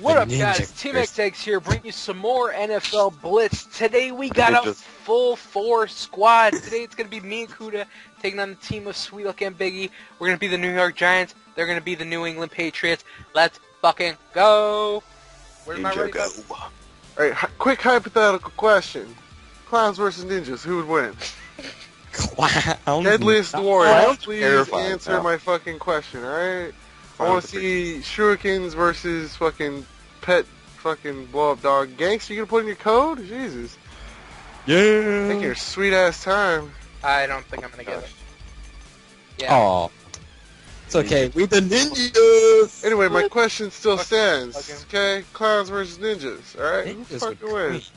What The up, Ninja guys? Team Chris. XX here, bringing you some more NFL Blitz. Today we got a Ninjas. full four squad. Today it's gonna be me and Kuta taking on the team of Sweet Luck and Biggie. We're gonna be the New York Giants. They're gonna be the New England Patriots. Let's fucking go. Where's my Ninja ready? go. Alright, quick hypothetical question. Clowns versus ninjas, who would win? Clown. Deadliest Warrior, please answer now. my fucking question, alright? I want to see shurikens versus fucking pet fucking blow up dog. Gangster, you gonna put in your code? Jesus. Yeah. Take your Yeah. sweet ass time. I don't think I'm gonna get it. Yeah. Oh. It's okay. We the ninjas. Anyway, my question still stands. Okay? Clowns versus ninjas, alright? Who Ninjas fucking wins?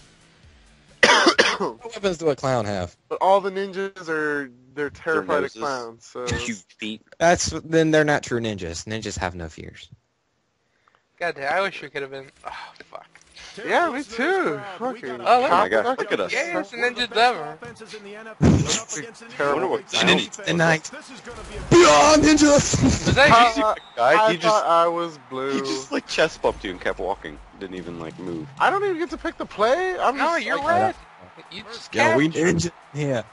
What weapons do a clown have? but all the ninjas are they're terrified of clowns, so Huge feet. That's then they're not true ninjas. Ninjas have no fears. God damn, I wish we could have been. Oh fuck. Yeah, me too. Fucking Oh, look- Oh my gosh, cock- look at us. Yeah, it's the ninjas ever. I wonder what The ninja- the night. This is gonna be a Beyond ninjas. Was that Uh, you? You guy? I he just I was blue. he just like chest bumped you and kept walking. Didn't even like move. I don't even get to pick the play. I'm No, just, you're I- red. You just Yo, we ninja. Yeah.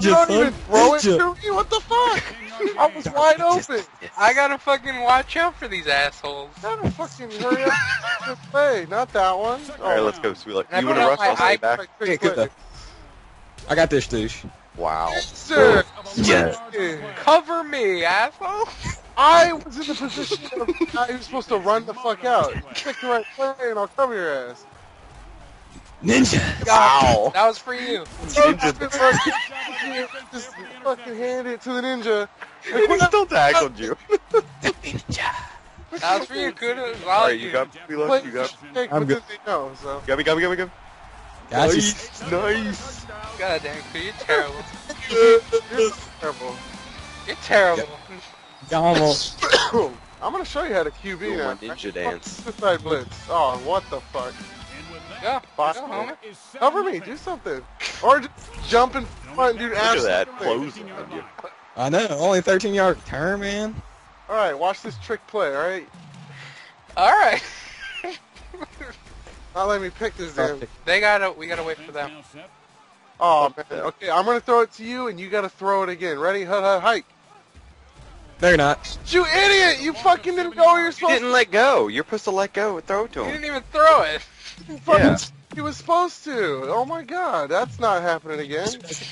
You don't even throw it Ninja. to me. What the fuck? I was wide open. I gotta fucking watch out for these assholes. Gotta fucking hurry up. and play, not that one. All right, let's go. Sweet. I You want to rush? I'll stay back. Quick, Okay, quick good. I got this, douche. Wow. Sir, Yeah. Cover me, asshole. I was in the position of the guy who's supposed to run the fuck out. Pick the right play and I'll cover your ass. Ninja. Wow. That was for you. Don't just just fucking hand it to the ninja. Like, he still tackled you. Ninja. That was for you, Kuta. It all All right, you. you got Sweet play. You got. take I'm good. they know, so. Got me. Got me. Got me. Got me. Got you. Nice. Nice. God damn, Kuta, you're terrible. You're terrible. You're terrible. Gomel. I'm gonna show you how to QB Ooh, now. my ninja dance. Suicide blitz. Oh, what the fuck? Go, Fuck. go, homie. Cover me, do something. Or just jump in front and do Look at that. absolutely. Closing on you. I know. Only 13 yard turn, man. Alright, watch this trick play, alright? All right. Not letting me pick this damn. they gotta. We gotta wait for them. Oh, man. Okay, I'm gonna throw it to you and you gotta throw it again. Ready? Hut, hut, hike. No, you're not. You idiot! You fucking didn't go where you're You supposed didn't let go. You're supposed to let go and throw it to him. You didn't even throw it. To. Fucking Yeah. He was supposed to. Oh my god, that's not happening again.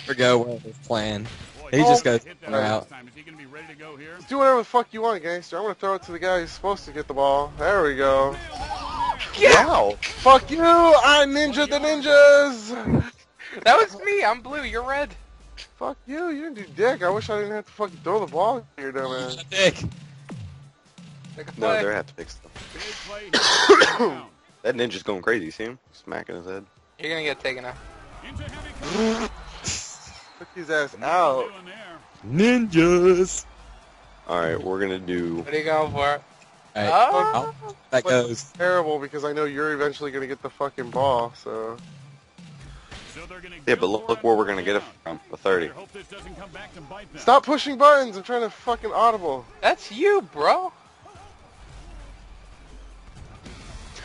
Forgo what his plan. He Oh, just goes Hit in the or last out. time. Is he gonna be ready to go here? Do whatever the fuck you want, gangster. I'm gonna throw it to the guy who's supposed to get the ball. There we go. Wow. Fuck you! I ninja the ninjas! That was me. I'm blue. You're red. Fuck you, you didn't do dick. I wish I didn't have to fucking throw the ball here, dumbass. Dick. Take a No, they're have to fix stuff. Big play. Down. That ninja's going crazy. See him smacking his head. You're gonna get taken out. Into. Took his ass out. Ninjas. All right, we're gonna do. What are you going for? Alright, Oh. that goes. Terrible because I know you're eventually gonna get the fucking ball, so. So Yeah, but look, look where we're gonna get it from. A thirty. Hope this doesn't come back to bite them. Stop pushing buttons! I'm trying to fucking audible. That's you, bro.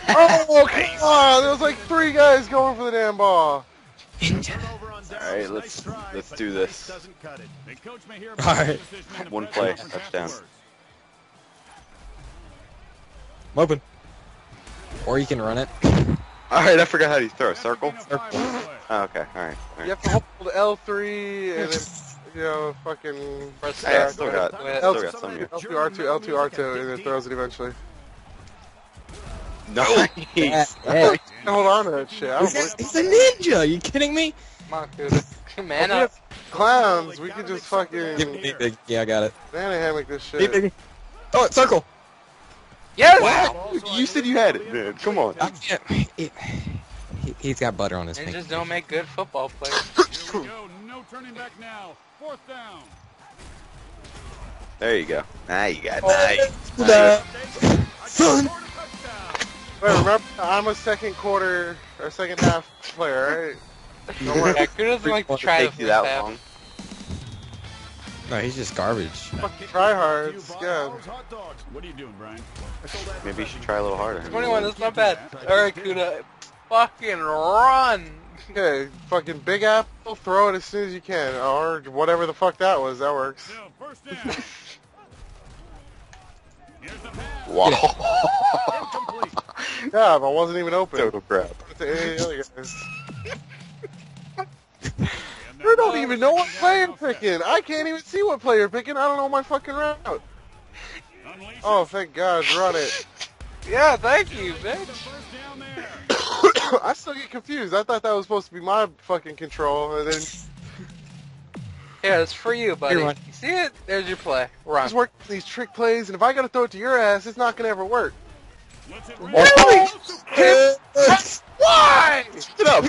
Oh, come on! There was like three guys going for the damn ball. All right, let's let's do this. The coach may hear All about right. the decision made One play, touchdown. I'm open. Or you can run it. All right, I forgot how to throw a circle. Oh, okay, all right. All You have to hold L3 and then, you know, fucking Press Hey, I start. still got, With- still got some of. L2, R2, L2, R2, and then throws it eventually. Nice. Yeah, yeah. Hold on to that shit. He's, don't a, he's a ninja. Are you kidding me? Come on, dude. Man we up. clowns. We could just fucking Give me big. Yeah, I got it. banana hammock this shit. big. Throw oh, it, circle. Yes. Wow, you said you had it, man. Come on. I can't. He, he, he's got butter on his Ninjas fingers. don't make good football players. Here we go. No turning back now. Fourth down. There you go. Now you got Oh, nice. Son. Wait, remember, I'm a second quarter or second half player, right? Don't worry. Yeah, Kuta doesn't like to try the take you first that half. long. No, he's just garbage. Fucking tryhards. Yeah. What are you doing, Brian? Maybe you should try a little harder. 21, that's not bad. Alright, Kuta, fucking run! Okay, fucking Big Apple, throw it as soon as you can, or whatever the fuck that was. That works. So, first down. Here's the pass. Wow. Incomplete. Yeah, but I wasn't even open. Total crap. To any other guys. And You don't even know what down player offense. picking. I can't even see what player picking. I don't know my fucking route. Oh, thank God, run it. Yeah, thank you, bitch. I still get confused. I thought that was supposed to be my fucking control, and then Yeah, it's for you, buddy. You see it? There's your play. Run. just work these trick plays, and if I gotta throw it to your ass, it's not gonna ever work. Let's Why? Get up.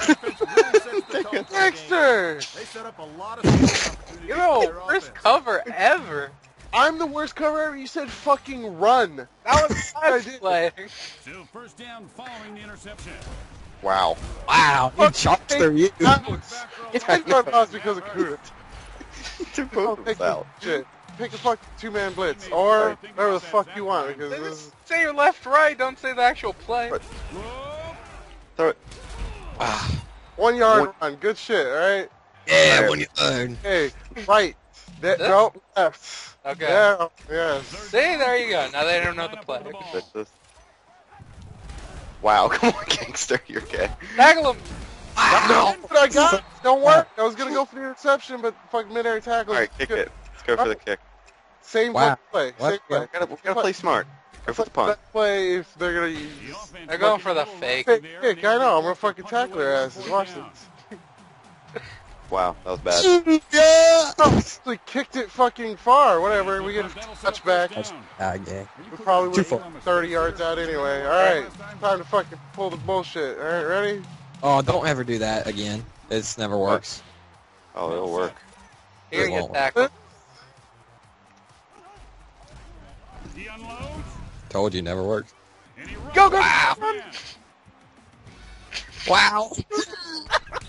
Dexter! They set up a lot of scoring opportunities You for know, worst cover ever. I'm the worst cover ever. You said fucking run. That was I my did. play. Still first down following the interception. Wow. Wow, he chopped through you. Outs. It's been run lost because of Kuta. Took I'll both of take us out. shit. Pick a fuck two-man blitz, or whatever the fuck you want, because this is... Say your left, right. Don't say the actual play. Right. Throw it. Ah, One yard One- run, good shit, alright? yeah, when you learn. Hey, right. That, This? no, left. Okay. Yeah, yes. See, there you go. Now they don't know the play. Wow, come on, gangster, you're gay. Tackle him. No, but I got it. Don't work. I was gonna go for the interception, but fuck mid-air tackle. All right, kick it. Let's go for the kick. Same Wow. play. What? Same play. Gotta, gotta play smart. Go for the punt. Play if they're gonna The use. They're going for the a little fake. left Kick, there, kick. and I know. I'm to gonna fucking tackle their asses. Watch this. Wow, that was bad. yeah. No, we kicked it fucking far. Whatever. We get a That'll set up touchback. first down. Ah, yeah. We probably Too would far. 30 yards out anyway. All right, time to fucking pull the bullshit. All right, ready? Oh, don't ever do that again. It's never works. Oh, it'll work. You're It gonna He unloads. Told you, never works. And he runs. Go, go. Man. Wow.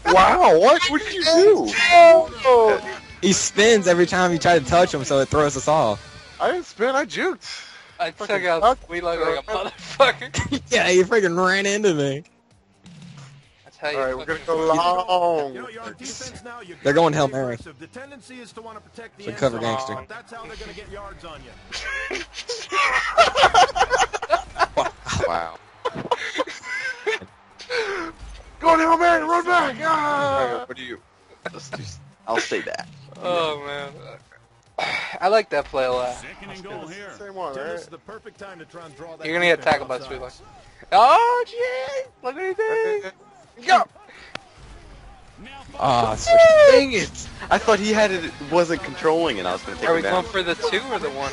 Wow, what? What did you do? Oh, He spins every time you try to touch him, so it throws us off. I didn't spin. I juked. I took Fucking out fuck. we look like a motherfucker. yeah, you freaking ran into me. That's how you All right, we're gonna go long. You know, you're defense now. You They're going Hail Mary. The tendency is to want to protect the So cover gangster. That's how they're going to get yards on you. Wow. Go down, Mary. Run back. Alright, Ah. what do you? I'll say that. Oh man. I like that play a lot. Second and goal here. Same one, right? the perfect time to try and draw that You're gonna get defense tackled by offside. Sweetluck. Oh jeez! Look what he did! Go. Now Ah, Dang it! I thought he had it, wasn't controlling, and I was gonna take Are him we down. going for the two or the one?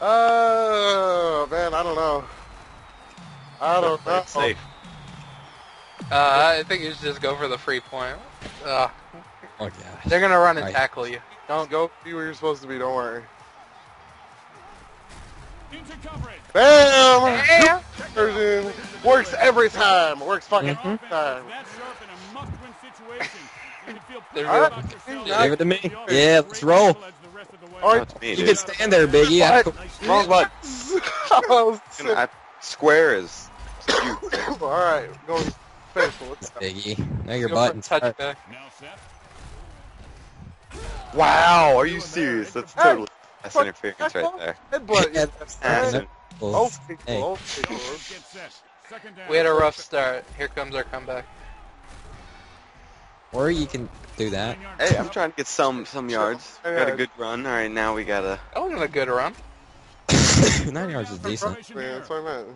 Excellent play. Oh man, I don't know. I don't Play know. it safe. Uh, I think you should just go for the free point. Uh, oh gosh. they're gonna run and Right. tackle you. Don't go be where you're supposed to be. Don't worry. into coverage. Bam. Damn! Version works every time. Works fucking Offense is time. that sharp in a must-win situation. You can feel They're pretty really- about yourself. Give it to me. Yeah, let's roll. Control as the rest of the way. All right. That's me, You dude. can stand there, Biggie. I- What? Wrong button. Oh, And I, square is. All right, going faithful. Biggie. Now your Go for a buttons. touchback. Now set. Wow, are you serious? That's Hey, totally that's fuck, interference right there. Headbutt. Yeah, Accident. Oh, Hey. people. Oh, people. Get set. Second down. We had a rough start. Here comes our comeback. Or you can do that. Hey, I'm trying to get some some yards. Yeah. Got a good run. All right, now we gotta That wasn't a good run. Nine yards is decent. Formation Man, here. that's what I meant.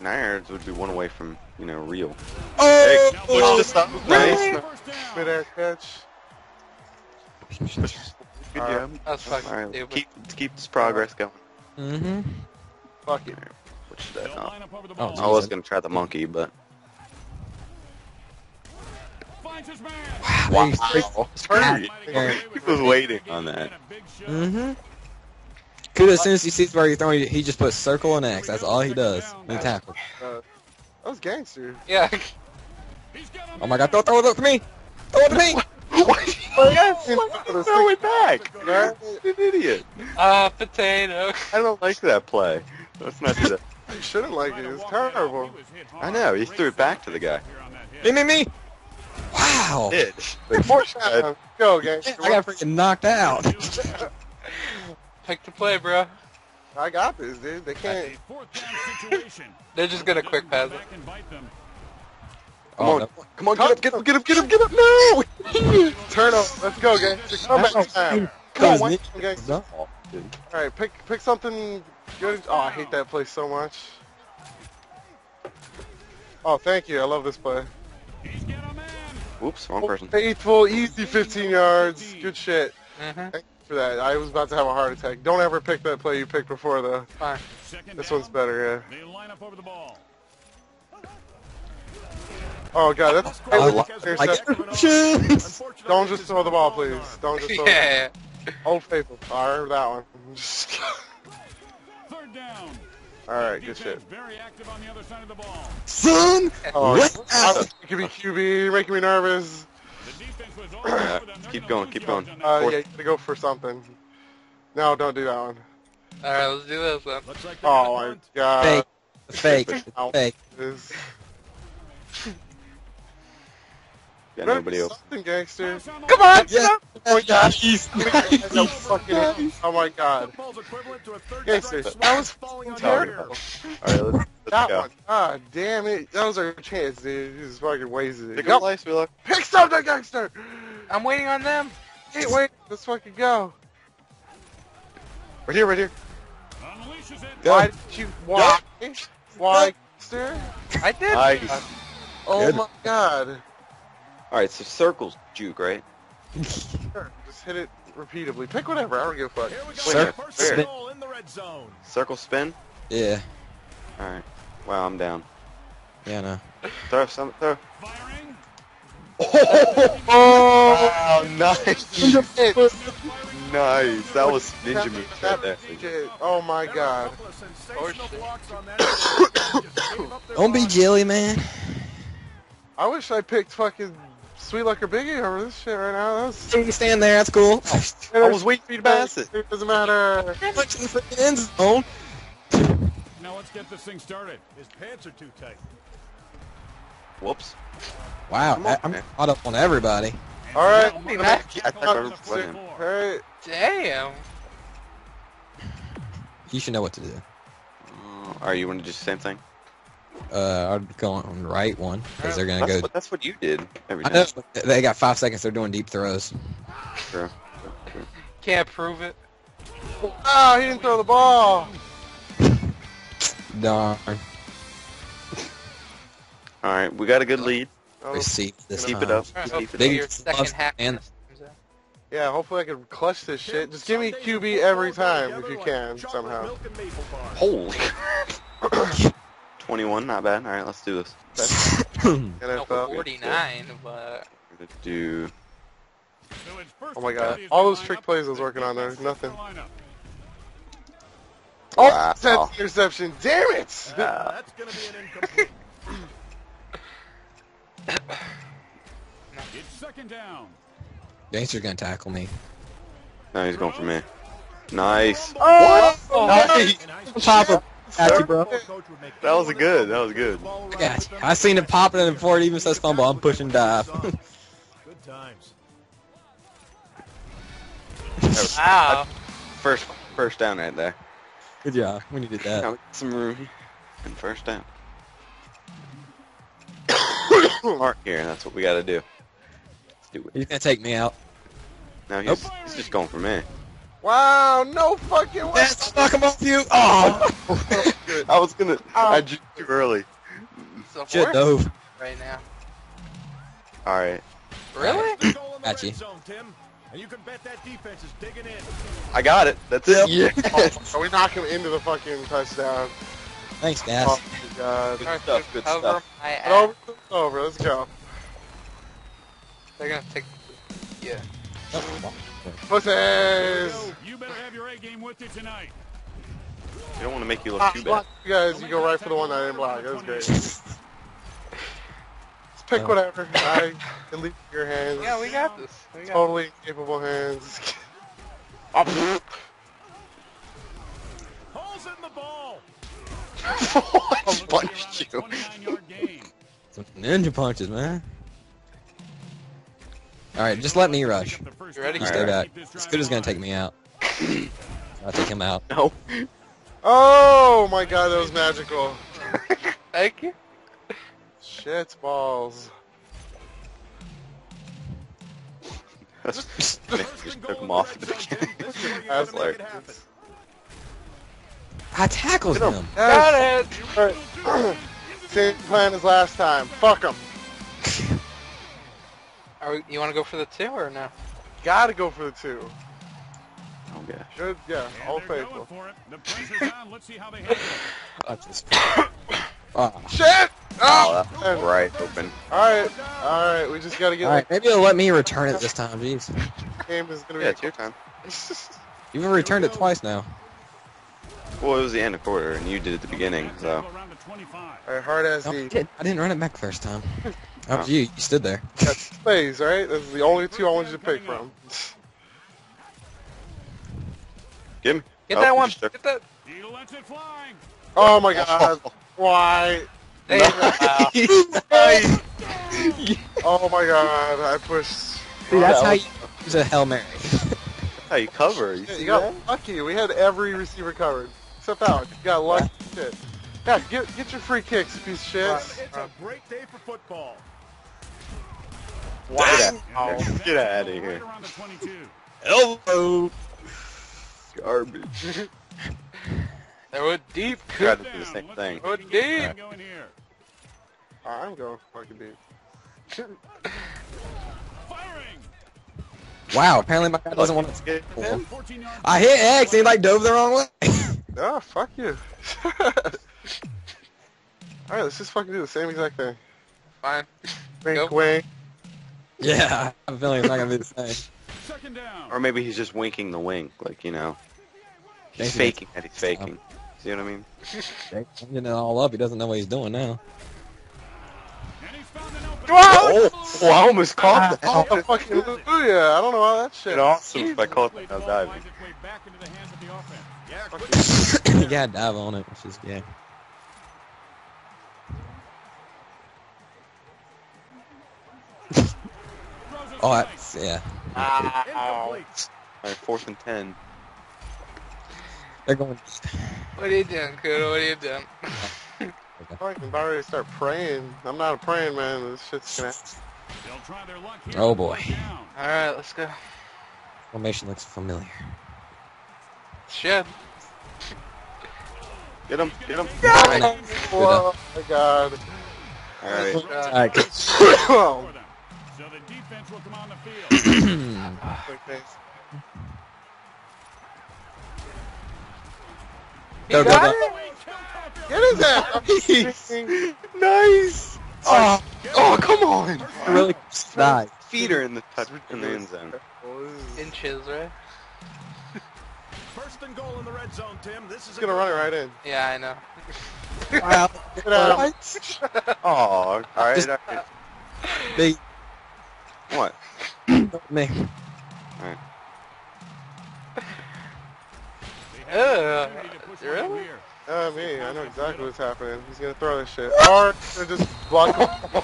nine yards would be one away from you know real. Oh! Hey, Now push this up. Nice. First down. Mid-air catch. Good job. That was fucking All right, stupid. keep keep this progress going. Mm-hmm. Fuck it. What should I They'll know? line up over the Oh. I was gonna try the monkey, but Finds his man. Wow. He was waiting on that. Mm-hmm. Kuta, as soon as he sees where you're throwing, he just puts circle and X. That's all he does. And tackle. Uh, that was gangster. Yeah. Oh my god, throw, throw it up to me! Throw it to me! Throw it back. You're an idiot. Ah, potato. I don't like that play. Let's not do that. You shouldn't like it. It's terrible. I know. He threw it back to the guy. Me, me, me. Wow. Did. More time. Go, gang. I got freaking knocked out. Pick the play, bro. I got this, dude. They can't. Fourth down situation. They're just gonna quick pass it. Back and bite them. Come Oh, on. no. Come on. Get up. Get up. Get up. Get up. Get up. No. Turn over. Let's go, gang. Come back time. Come on, one time, gang. No. All right, pick pick something good. Oh, I hate that play so much. Oh, thank you. I love this play. Whoops. Wrong person. Faithful, easy 15 yards. Good shit. Mm-hmm. Thank you for that. I was about to have a heart attack. Don't ever pick that play you picked before, though. Fine. Second This down. one's better, yeah. They line up over the ball. Oh, God. That's I interception. like interceptions. Don't just throw the ball, please. Don't just throw Yeah. Old Faithful. Oh, I heard that one. Third down. All right, good shit. very active on the other side of the ball. Son. Oh, What? I'm making me QB. You're making me nervous. The defense was all Yeah, over them. They're keep gonna going, lose keep going. on. Uh, Fourth. yeah, you gotta go for something. No, don't do that one. All right, let's do this then. Looks like Oh got my god. Fake. Fake. Fake. This- Got Better nobody else. Something, gangster. Pass on the Come on! Yeah. Oh my god. Jeez. No fucking- oh my god. Football's oh equivalent to a third Gangster, that was swat falling on Talking your ear. about. All right. Let's, let's That go. one. God damn it. That was our chance, dude. You just fucking wasted it. Pick Go. up lice, Wheeler. Pick something, gangster! I'm waiting on them. Hey, wait. Let's fucking go. Right here. Right here. Go. Why did you... Why? Why, gangster? I did. Nice. Oh Good. my god. All right. So circles juke, right? Sure, Just hit it repeatedly. Pick whatever. I don't give a fuck. Here we go. Sir, First spin. goal in the red zone. Circle spin. Yeah. All right. Wow. I'm down. Yeah, no. Throw some. Throw. Firing. Oh! Wow. Nice. Hit. nice. That was ninja moves right there. Oh my There were a god. couple of sensational oh, shit. blocks on that. Just gave up their Don't be jelly, man. I wish I picked fucking Sweet Luck or Biggie over this shit right now. That was... You stand there. That's cool. I was waiting for you to pass it. It doesn't matter. Much in the freaking end zone. Now let's get this thing started. His pants are too tight. Whoops. Wow, on, I- I'm man. caught up on everybody. All right. Don't be mad. I thought I was winning. All right. Damn. You should know what to do. Uh, Are you want to do the same thing? Uh, I'd go on right one because they're gonna That's go. what, that's what you did every I know time. but they got five seconds. They're doing deep throws. True. Can't prove it. Oh, he didn't throw the ball. Darn. All right. We got a good lead. Oh, Let's see this Keep time. it up. All right, Keep it Big your second half. and- yeah, hopefully I can clutch this shit. Just give me QB every time if you can somehow. Milk and maple bars. Holy. 21. Not bad. All right. Let's do this. No, NFL. 49, but We're gonna do. So it's first Oh my god. All those trick plays I was working on there. Nothing. Oh, Wow. that's interception. Damn it. Uh, that's going to be an incomplete. It's second down. Gangster's gonna tackle me. No, he's going for me. Nice. Oh, Nice. Nice Papa, got you, bro. Coach would make That was a good. That was good. I around got with you. them. I seen it popping and before it even says fumble, I'm pushing dive. Good times. wow. First, first down right there. Good job. We needed that. Now, some room and first down. Mark here. That's what we got to do. Let's do it. He's gonna take me out. No, he's, he's just going for me. Wow, no fucking way. Yes, knock him off you. Oh, I was gonna. I juked too early. So shit fourth dove. right now. All right. Really? Good goal in the Got you. And you can bet that defense is digging in. I got it. That's it. Yeah. Oh, we knock him into the fucking touchdown. Thanks, Oh Gas. god. Good stuff. Good Cover stuff. my ass. over. Over. Let's go. They're gonna take. Yeah. Pussies. You better have your A game with you tonight. You don't want to make you look Ah, too bad. You guys, you go right for the one that I didn't block. That was great. Just pick Uh. whatever. I can leave your hands. Yeah, we got this. We got Totally capable hands. Oh, Holes in the ball. I punched you. 29-yard gain. Some ninja punches, man. Alright, just let me rush. Pick up the first You ready? Stay Alright. back. Scooter's gonna take me out. I'll take him out. No. oh my god, that was magical. Thank you. Shit balls. Just took him off at the beginning. This is where you That's gotta make it like- I tackled him. Got Yes. it. Same plan as last time. Fuck them. Are we, you want to go for the two or no? Gotta go for the two. Oh gosh. Good, yeah, And all faithful. for it. The pressure's on. Let's see how they handle it. I just. Ah. Shit! Oh, Oh! that was right open. Alright, alright, we just gotta get Alright, maybe it'll let me return it this time, jeez. the game is gonna be Yeah, it's your time. You've returned it twice now. Well, it was the end of quarter, and you did it at the beginning, so. Around the 25. Alright, hard as No, I the didn't, I didn't run it back first time. Up Oh. to you. You stood there. That's plays, right? That's the only two I want you to pick from. Give me. Get Oh, that you one. Get that. He lets it flying. Oh my god. Why? There you. Oh my god, I pushed. See, that's how you use a Hail Mary. How you cover? You see you got that? lucky. We had every receiver covered. Except Alex. You got lucky shit. Yeah, get, get your free kicks, piece of shit. It's a great day for football. Wow. And Oh, there's get out of here. around the 22. Elbow. Garbage. Throw it deep. Tried to do the same thing. see Go if we can get deep. something. I'm going fucking deep. Firing. Wow, apparently my guy doesn't want to. Get him? 14. I hit X and he like dove the wrong way. Oh, fuck you. Alright, let's just fucking do the same exact thing. Fine. Wink, Go. wink. Yeah, I have a feeling it's not gonna be the same. Second down. Or maybe he's just winking the wink, like, you know. He's Maybe. faking that he's faking. See what I mean? Changing it all up. He doesn't know what he's doing now. And he's found an opening. Oh, oh I almost caught ah, Oh, that. fucking hallelujah. I don't know how that shit. Awesome if I caught Play that. I was ball diving. finds its way back into the hands of the offense. Yeah, you gotta dive on it. It's just yeah. Throws it Oh, right. that's yeah. incomplete. Alright, fourth and ten. They're going. What are you doing, Kuta? What are you doing? Fucking about ready to start praying. I'm not a praying man. This shit's gonna. They'll try their luck here. Oh, boy. All right, let's go. Formation looks familiar. Shit. Get him, get him. Oh my god. Alright. Uh, Alright, good. For them. So the defense will come on the field. okay. Go, go, got go. it? Get his ass! nice. Oh, oh, come on. really nice. Feet are in the touch in the end zone. Inches, right? First and goal in the red zone, Tim. This is He's gonna run it right in. Yeah, I know. Wow. Get out. Oh, all right. Just- okay. Big What? me. Uh, Need to push really? one. Uh, me, I know exactly what's happening. He's gonna throw this shit. Or they're just block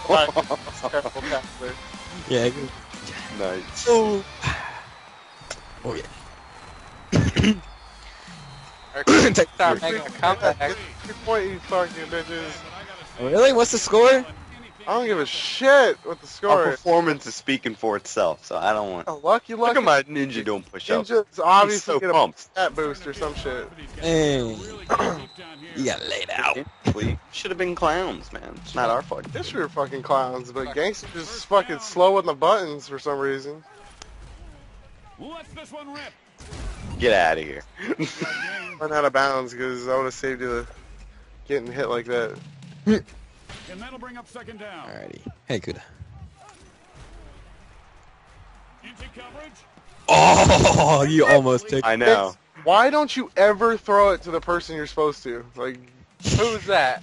Right. Careful pass there. Yeah. good. Nice. Oh. Oh yeah. Or Take- start making a comeback. Good point, you fucking bitches. Really? What's the score? I don't give a shit what the Our score is. performance is speaking for itself, so I don't want. Oh, lucky, lucky. Look at my ninja doing push-ups. Ninja's He's obviously so get a pumped. stat boost or some shit. Hey. Really get deep down here. You got laid out. We should have been clowns, man. It's not our fault. Guess we were fucking clowns, but gangsters just fucking slow on the buttons for some reason. Let's this one rip. Get out of here. Game. Run out of bounds because I would have saved you the getting hit like that. And that'll bring up second down. Alrighty. Hey, Kuta. Into coverage. Oh, you almost took. I know. Why don't you ever throw it to the person you're supposed to? Like, Who's that?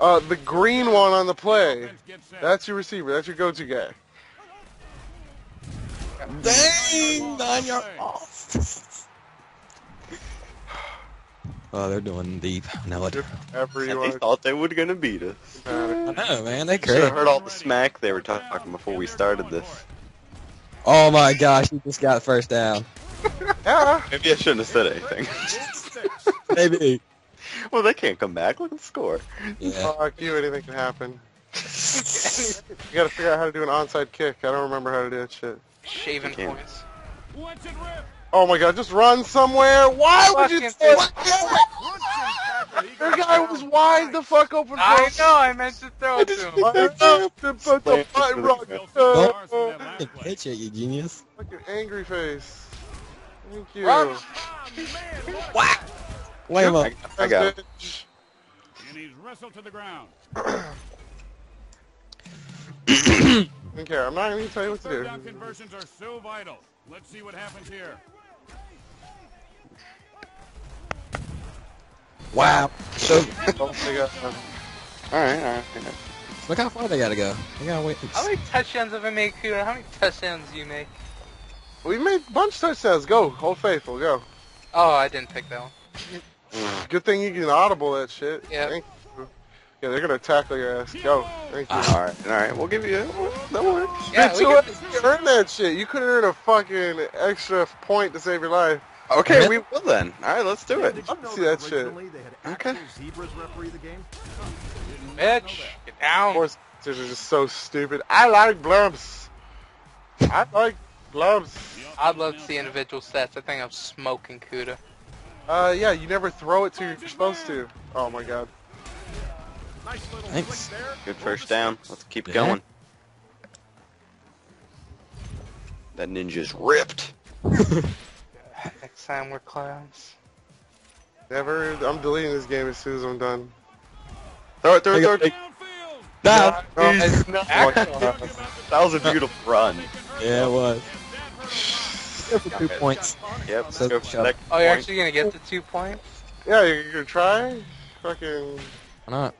Uh, the green one on the play. Offense gets set. That's your receiver. That's your go-to guy. Dang, nine yard off. Oh, they're doing deep. I know it. Whatever you And they thought they were gonna beat us. I know, man. They Should have heard all the smack they were talking before we started this. Oh my gosh, he just got first down. Yeah. Maybe I shouldn't have said anything. Maybe. well, they can't come back. Look at the score. Yeah. Fuck you. Anything can happen. You gotta figure out how to do an onside kick. I don't remember how to do that shit. Shaving points. Watch it rip. Oh my god, just run somewhere. Why would you Fucking throw thing. Your guy was wide the fuck open for I know, I meant to throw it to him. Why did you put the button rock? Well, I last can play. pitch it, you genius. Fucking angry face. Thank you. Run. Whack! Lay him up. I, I got it. And he's wrestled to the ground. Don't care. I'm not even gonna tell you what to Third do. down conversions are so vital. Let's see what happens here. Wow. So Don't think I- All right, all right. look how far they gotta go. They gotta wait. How many touchdowns have I made, Kuta? How many touchdowns do you make? We made a bunch of touchdowns. Go, Old Faithful, go. Oh, I didn't pick that one. Mm. Good thing you can audible that shit. Yeah. Yeah, they're gonna tackle your ass. Go. Thank you. Ah. All right, all right. We'll give you. That works. Yeah, Bitch, we you could, earned that shit. You couldn't earn a fucking extra point to save your life. Okay, we will then. All right, let's do it. Did I'll you know see that shit. they had Okay. actual zebras referee the game? bitch, get down. Horse are just so stupid. I like blumps. I like blumps. I'd love to see individual sets. I think I'm smoking Kuta. Uh, yeah, you never throw it to you're supposed to. Oh my god. Nice Thanks. Good first down. Let's keep Yeah. going. That ninja's ripped. Next time we're clowns. Never. I'm deleting this game as soon as I'm done. Throw it, throw it, throw it. Downfield. Down. No, It's not. That was a beautiful run. Yeah, it was. Go for two points. Yep. So go for the next Oh, you're point. actually gonna get the two points? Yeah, you're gonna try? Fucking. Why not?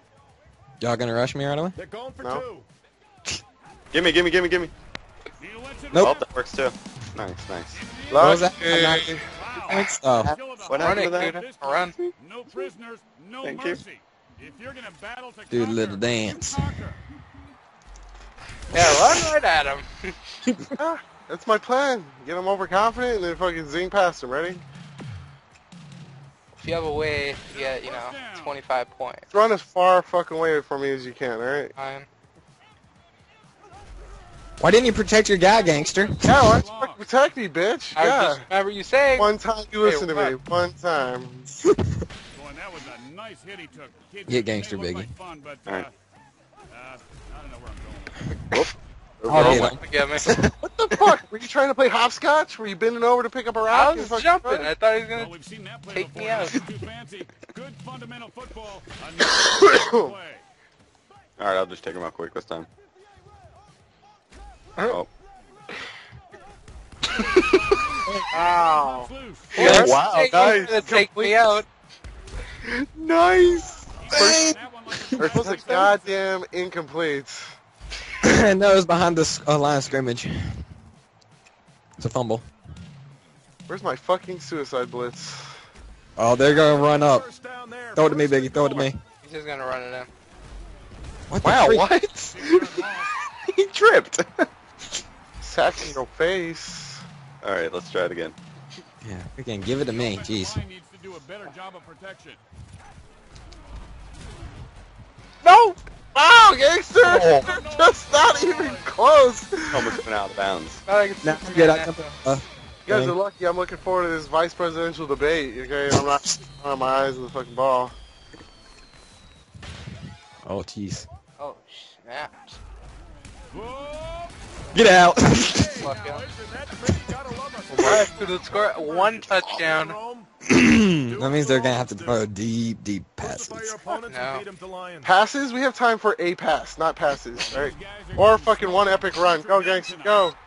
Y'all gonna rush me right away? They're going for No. two. Gimme, gimme, gimme, gimme. He lets Nope. Oh, that works too. Nice, nice. What was that? Lucky. Points? Oh. Still about What Run happened it, to that? Kuta. Run. No prisoners, no Thank you. mercy. If you're gonna battle to Do a little dance. Yeah, run right at him. Ah, That's my plan. Get him overconfident and then fucking zing past him. Ready? If you have a way to get, you know, 25 points, Run as far fucking away from me as you can, alright? fine. Why didn't you protect your guy, gangster? Yeah, why don't you protect me, bitch? I Yeah. just remember you saying. One time you Hey, listen to me. One time. Boy, that was a nice hit he took. Kid, Get gangster, Biggie. like Fun, but, All right. uh, I don't know where I'm going. Oh, get my- him. forget me. What the fuck? Were you trying to play hopscotch? Were you bending over to pick up a rock? I was fucking jumping. run? I thought he was gonna. we've seen that play Take before. me out. Too fancy. Good fundamental football. A nice play. All right, I'll just take him out quick this time. Oh, Ow. Loose. Yeah, wow, he's nice. gonna take me out. Nice. That one like a- That was a goddamn incomplete. no, it was behind the uh, line of scrimmage. It's a fumble. Where's my fucking suicide blitz? Oh, they're gonna run up. There. Throw it to me, First Biggie. Throw it to me. He's just gonna run it in. What wow, what? he tripped. Sack in your face. All right, let's try it again. Yeah, freaking give it to me. Offensive Jeez. line needs to do a better job of protection. No! Wow, gangster! Just not even close. Almost went out of bounds. Thought I Now get out. Uh, You guys are lucky. I'm looking forward to this vice presidential debate. Okay, I'm not on my eyes on the fucking ball. oh, jeez. Oh snaps! Whoa! Get out. Fuck yeah. Boys, and that pretty gotta love us. Alright, score one touchdown. That means they're gonna have to throw deep, deep passes. No. and beat 'em to lions. Passes? We have time for a pass, not passes. Right? These guys are Or fucking one epic run. Go, gangster, go.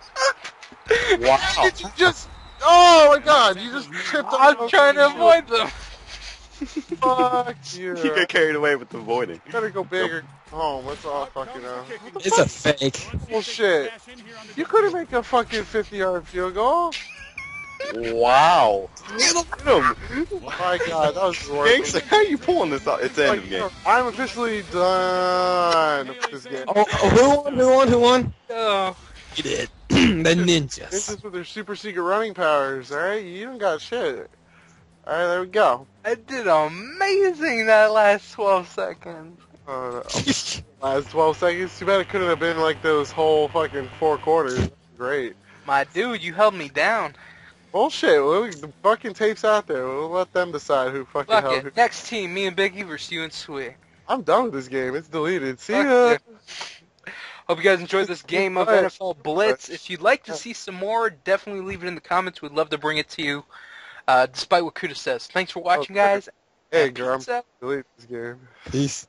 Wow. Did you just? Oh my god! You just tripped I'm trying to avoid them. Fuck you. You get carried away with the voiding. Gotta go bigger. or go home. That's all I fucking know. It's a fake. Well, shit. You couldn't make a fucking 50 yard field goal. Wow. Get him. My god, that was the worst. Gangster, how you pulling this out? It's the end of the game. I'm officially done with this game. Oh, oh, who won? Who won? Who won? Oh, You did. the ninjas. This is with their super secret running powers, alright? You don't got shit. Alright, there we go. I did amazing that last 12 seconds. Uh, last 12 seconds. Too bad it couldn't have been like those whole fucking four quarters. Great. My dude, you held me down. Bullshit. Well, the fucking tape's out there. We'll let them decide who fucking Fuck held who. Next team, me and Biggie versus you and Sweet. I'm done with this game. It's deleted. See Fuck ya. yeah. Hope you guys enjoyed this game of NFL Blitz. If you'd like to see some more, definitely leave it in the comments. We'd love to bring it to you, uh, despite what Kuta says. Thanks for watching, guys. Hey, and girl, I'm delete this game. Peace.